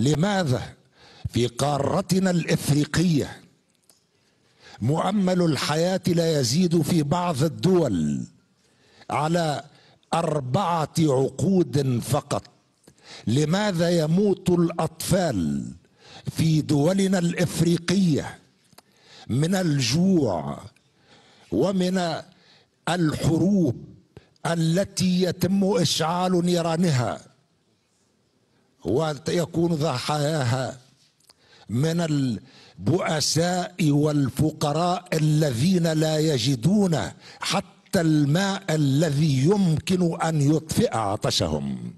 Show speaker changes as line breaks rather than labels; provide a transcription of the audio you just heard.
لماذا في قارتنا الإفريقية مؤمل الحياة لا يزيد في بعض الدول على أربعة عقود فقط؟ لماذا يموت الأطفال في دولنا الإفريقية من الجوع ومن الحروب التي يتم إشعال نيرانها؟ ويكون ضحاياها من البؤساء والفقراء الذين لا يجدون حتى الماء الذي يمكن أن يطفئ عطشهم.